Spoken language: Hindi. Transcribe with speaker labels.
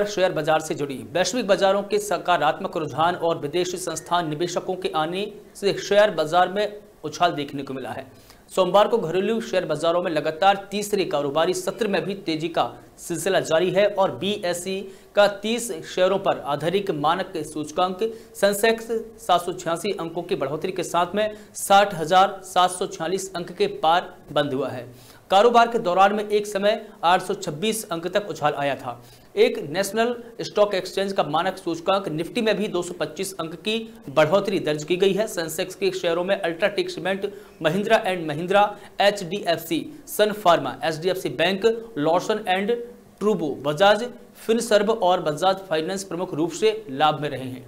Speaker 1: शेयर बाज़ार से जुड़ी। वैश्विक बाजारों के सकारात्मक रुझान और विदेशी संस्थान निवेशकों के आने से शेयर बाज़ार में उछाल देखने को मिला है। सोमवार को घरेलू शेयर बाजारों में लगातार तीसरे कारोबारी सत्र में भी तेज़ी का सिलसिला जारी है और बीएसई का 30 शेयरों पर आधारित मानक सूचकांक सेंसेक्स सात अंकों की बढ़ोतरी के साथ में साठ अंक के पार बंद हुआ है। कारोबार के दौरान में एक समय 826 अंक तक उछाल आया था। एक नेशनल स्टॉक एक्सचेंज का मानक सूचकांक निफ्टी में भी 225 अंक की बढ़ोतरी दर्ज की गई है। सेंसेक्स के शेयरों में UltraTech cement, Mahindra and Mahindra H Sun Pharma C bank Larsen and ट्रूबो Bajaj, Finserv और बजाज फाइनेंस प्रमुख रूप से लाभ में रहे हैं।